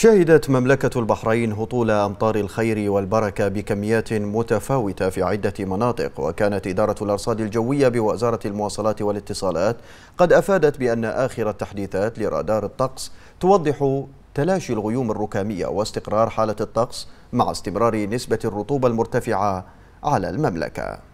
شهدت مملكة البحرين هطول أمطار الخير والبركة بكميات متفاوتة في عدة مناطق وكانت إدارة الأرصاد الجوية بوزارة المواصلات والاتصالات قد أفادت بأن آخر التحديثات لرادار الطقس توضح تلاشي الغيوم الركامية واستقرار حالة الطقس مع استمرار نسبة الرطوبة المرتفعة على المملكة.